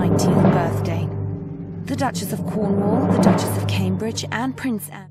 90th birthday. The Duchess of Cornwall, the Duchess of Cambridge, and Prince Anne.